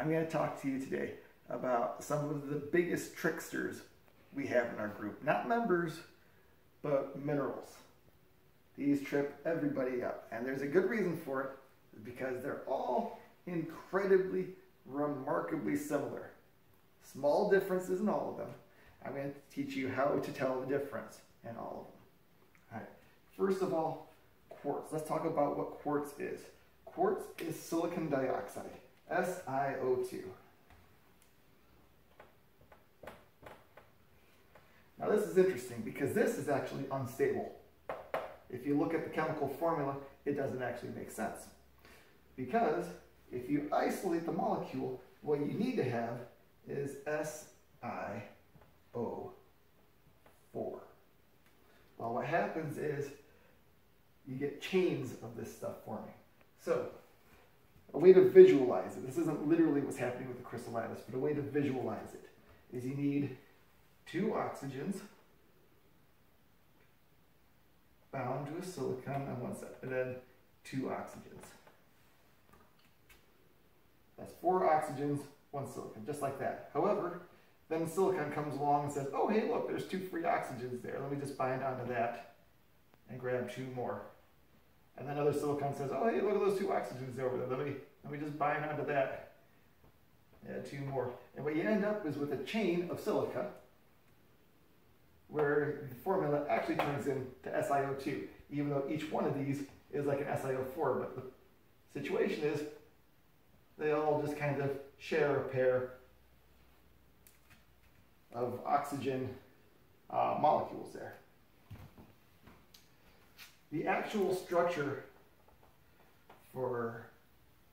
I'm going to talk to you today about some of the biggest tricksters we have in our group. Not members, but minerals. These trip everybody up. And there's a good reason for it because they're all incredibly, remarkably similar. Small differences in all of them. I'm going to teach you how to tell the difference in all of them. All right. First of all, quartz. Let's talk about what quartz is. Quartz is silicon dioxide. SiO2. Now this is interesting because this is actually unstable. If you look at the chemical formula, it doesn't actually make sense. Because if you isolate the molecule, what you need to have is SiO4. Well, what happens is you get chains of this stuff forming. So a way to visualize it, this isn't literally what's happening with the crystal lattice, but a way to visualize it is you need two oxygens bound to a silicon on one side, and then two oxygens. That's four oxygens, one silicon, just like that. However, then silicon comes along and says, oh, hey, look, there's two free oxygens there. Let me just bind onto that and grab two more. And then other silicon says, oh, hey, look at those two oxygens over there. Let me, let me just bind onto that. Add two more. And what you end up is with a chain of silica where the formula actually turns into SiO2, even though each one of these is like an SiO4. But the situation is they all just kind of share a pair of oxygen uh, molecules there. The actual structure for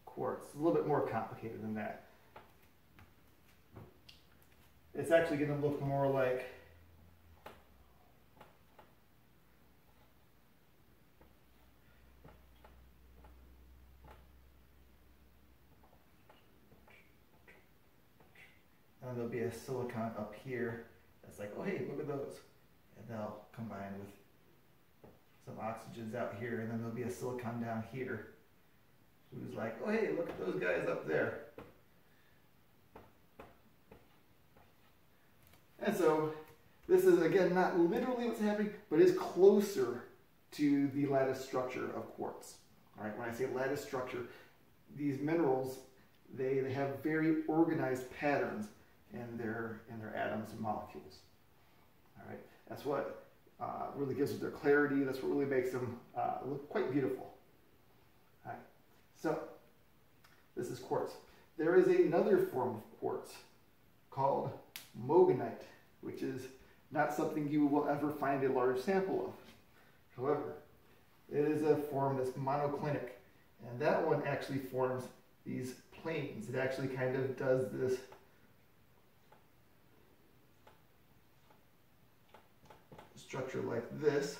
quartz is a little bit more complicated than that. It's actually going to look more like and there'll be a silicon up here that's like, oh hey, look at those. And they'll combine with some oxygens out here, and then there'll be a silicon down here who's like, oh hey, look at those guys up there. And so this is again not literally what's happening, but is closer to the lattice structure of quartz. All right, when I say lattice structure, these minerals, they, they have very organized patterns in their, in their atoms and molecules. All right, that's what uh, really gives it their clarity. That's what really makes them uh, look quite beautiful. All right, so this is quartz. There is another form of quartz called moganite, which is not something you will ever find a large sample of. However, it is a form that's monoclinic, and that one actually forms these planes. It actually kind of does this structure like this,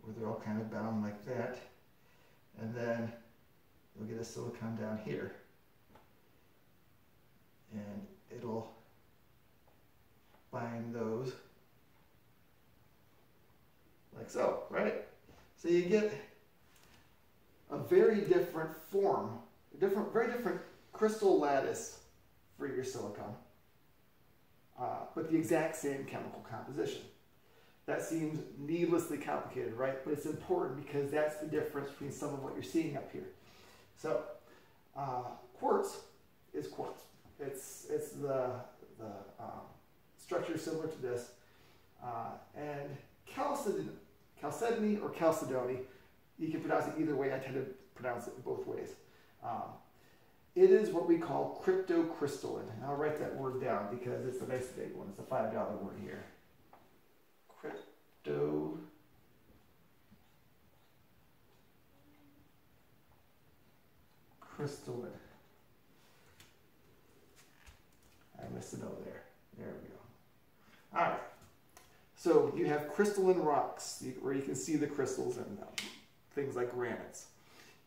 where they're all kind of bound like that. And then you'll get a silicon down here. And it'll bind those like so, right? So you get a very different form, a different, very different crystal lattice for your silicon, uh, but the exact same chemical composition. That seems needlessly complicated, right? But it's important because that's the difference between some of what you're seeing up here. So uh, quartz is quartz. It's, it's the, the um, structure similar to this. Uh, and chalcedony, chalcedony or chalcedony, you can pronounce it either way. I tend to pronounce it both ways. Um, it is what we call cryptocrystalline. And I'll write that word down because it's a nice big one. It's a $5 word here crypto crystalline. I missed a note there. There we go. All right. So you have crystalline rocks where you can see the crystals in them, um, things like granites.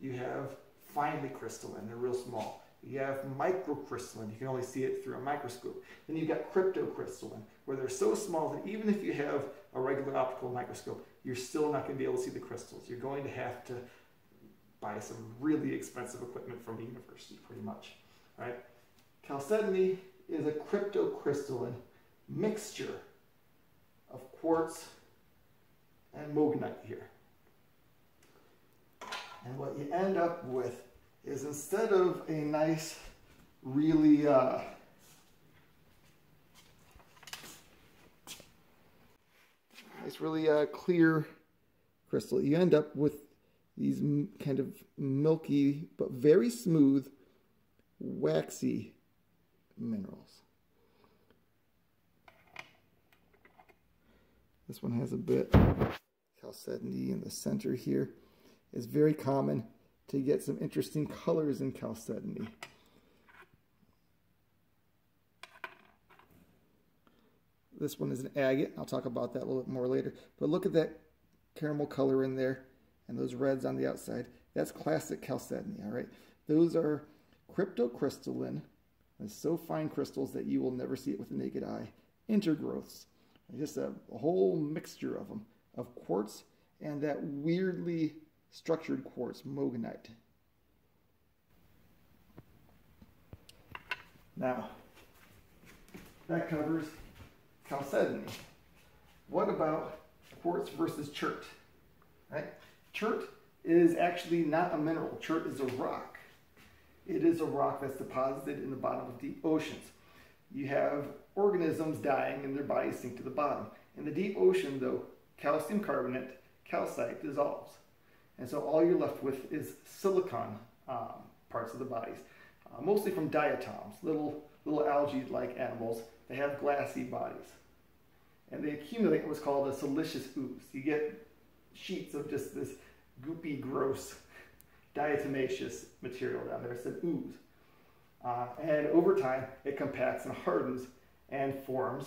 You have finely crystalline, they're real small. You have microcrystalline, you can only see it through a microscope. Then you've got cryptocrystalline, where they're so small that even if you have a regular optical microscope, you're still not going to be able to see the crystals. You're going to have to buy some really expensive equipment from the university, pretty much. Right? Chalcedony is a cryptocrystalline mixture of quartz and moganite here. And what you end up with is instead of a nice, really uh, nice, really clear crystal, you end up with these kind of milky but very smooth, waxy minerals. This one has a bit chalcedony in the center here. It's very common to get some interesting colors in chalcedony. This one is an agate. I'll talk about that a little bit more later. But look at that caramel color in there and those reds on the outside. That's classic chalcedony, all right? Those are cryptocrystalline, and so fine crystals that you will never see it with the naked eye, intergrowths. Just a, a whole mixture of them, of quartz and that weirdly structured quartz, moganite. Now, that covers chalcedony. What about quartz versus chert? Right? Chert is actually not a mineral. Chert is a rock. It is a rock that's deposited in the bottom of deep oceans. You have organisms dying and their bodies sink to the bottom. In the deep ocean, though, calcium carbonate, calcite dissolves. And so all you're left with is silicon um, parts of the bodies, uh, mostly from diatoms, little, little algae-like animals. They have glassy bodies. And they accumulate what's called a siliceous ooze. You get sheets of just this goopy, gross, diatomaceous material down there. It's an ooze. Uh, and over time, it compacts and hardens and forms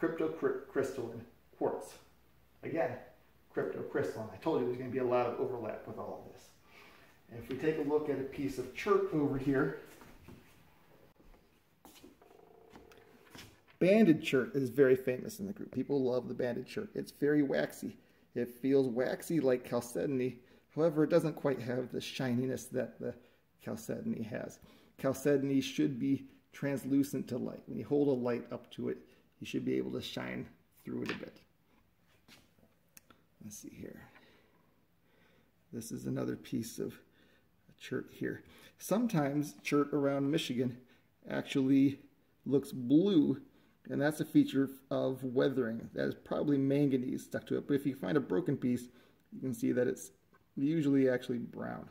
cryptocrystalline quartz. Again, cryptocrystalline. I told you there's going to be a lot of overlap with all of this. And if we take a look at a piece of chert over here, banded chert is very famous in the group. People love the banded chert. It's very waxy. It feels waxy like chalcedony. However, it doesn't quite have the shininess that the chalcedony has. Chalcedony should be translucent to light. When you hold a light up to it, you should be able to shine through it a bit. Let's see here. This is another piece of chert here. Sometimes chert around Michigan actually looks blue and that's a feature of weathering. That is probably manganese stuck to it. But if you find a broken piece, you can see that it's usually actually brown.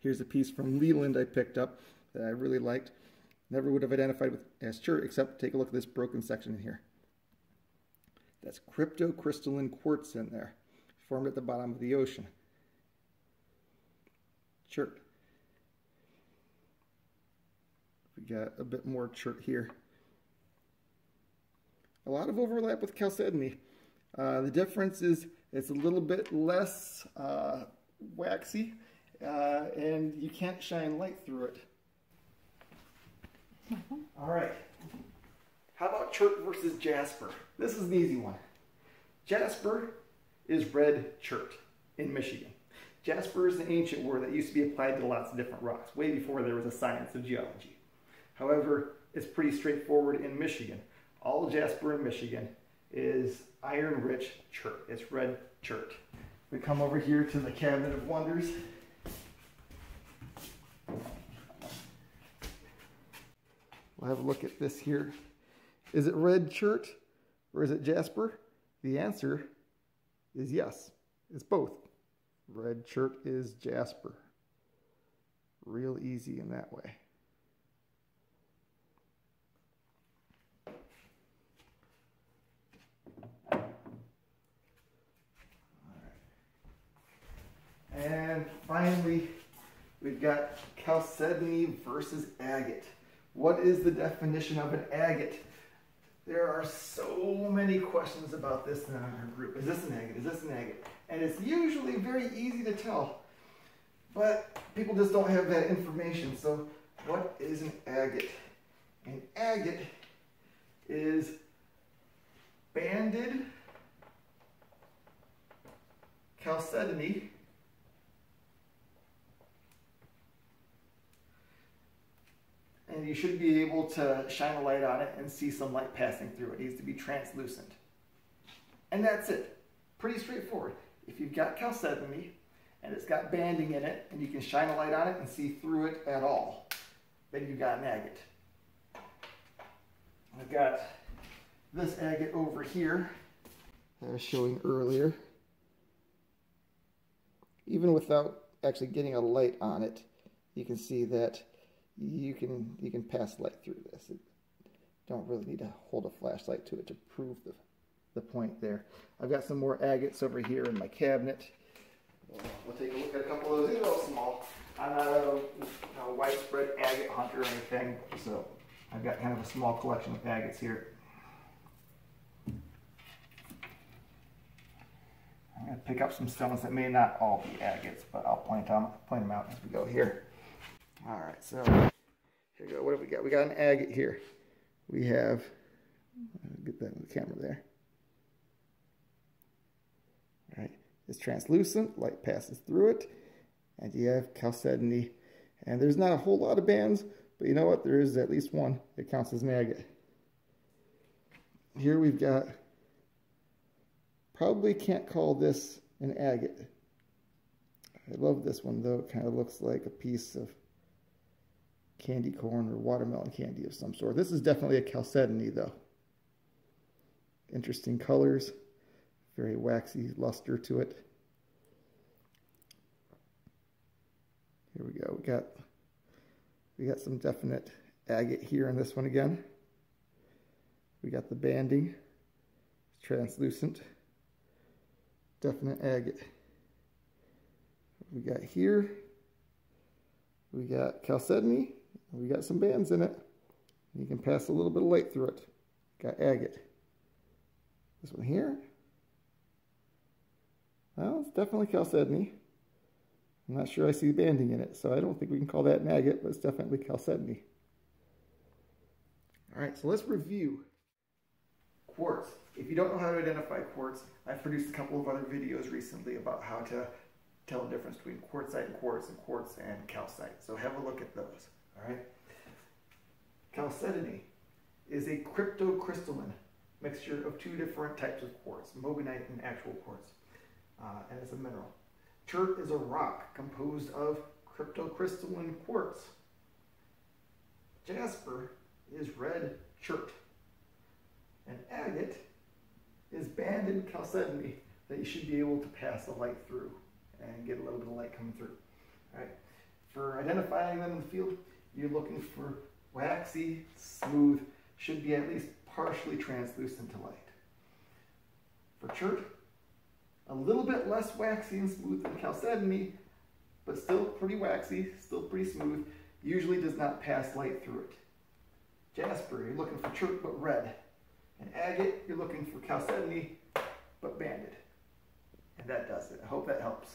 Here's a piece from Leland I picked up that I really liked. Never would have identified with as chert, except take a look at this broken section in here. That's cryptocrystalline quartz in there, formed at the bottom of the ocean. Chert. We got a bit more chert here. A lot of overlap with chalcedony. Uh, the difference is it's a little bit less uh, waxy uh, and you can't shine light through it. All right. How about chert versus jasper? This is an easy one. Jasper is red chert in Michigan. Jasper is an ancient word that used to be applied to lots of different rocks, way before there was a science of geology. However, it's pretty straightforward in Michigan. All jasper in Michigan is iron-rich chert. It's red chert. We come over here to the Cabinet of Wonders. We'll have a look at this here. Is it red chert or is it jasper? The answer is yes. It's both. Red chert is jasper. Real easy in that way. And finally, we've got chalcedony versus agate. What is the definition of an agate? There are so many questions about this in our group. Is this an agate? Is this an agate? And it's usually very easy to tell, but people just don't have that information. So what is an agate? An agate is banded chalcedony and you should be able to shine a light on it and see some light passing through. It needs to be translucent. And that's it. Pretty straightforward. If you've got chalcedony and it's got banding in it and you can shine a light on it and see through it at all, then you've got an agate. I've got this agate over here that I was showing earlier. Even without actually getting a light on it, you can see that you can you can pass light through this. It, don't really need to hold a flashlight to it to prove the, the point there. I've got some more agates over here in my cabinet. We'll take a look at a couple of those. These are all small. I'm not a, a widespread agate hunter or anything, so I've got kind of a small collection of agates here. I'm going to pick up some stones that may not all be agates, but I'll point them, point them out as we go here. All right, so here we go. What have we got? We got an agate here. We have, uh, get that in the camera there. All right, it's translucent, light passes through it, and you have chalcedony. And there's not a whole lot of bands, but you know what? There is at least one that counts as an agate. Here we've got, probably can't call this an agate. I love this one though. It kind of looks like a piece of candy corn or watermelon candy of some sort. This is definitely a chalcedony though. Interesting colors, very waxy luster to it. Here we go. We got we got some definite agate here in this one again. We got the banding, translucent, definite agate. We got here, we got chalcedony, we got some bands in it. You can pass a little bit of light through it. Got agate. This one here. Well, it's definitely chalcedony. I'm not sure I see banding in it, so I don't think we can call that an agate, but it's definitely chalcedony. All right, so let's review quartz. If you don't know how to identify quartz, I've produced a couple of other videos recently about how to tell the difference between quartzite and quartz and quartz and calcite. So have a look at those. All right. Chalcedony is a cryptocrystalline mixture of two different types of quartz, moganite and actual quartz, uh, and it's a mineral. Chert is a rock composed of cryptocrystalline quartz. Jasper is red chert. And agate is banded chalcedony that you should be able to pass the light through and get a little bit of light coming through. All right. For identifying them in the field, you're looking for waxy, smooth, should be at least partially translucent to light. For chert, a little bit less waxy and smooth than chalcedony, but still pretty waxy, still pretty smooth, usually does not pass light through it. Jasper, you're looking for chert but red. And agate, you're looking for chalcedony but banded. And that does it. I hope that helps.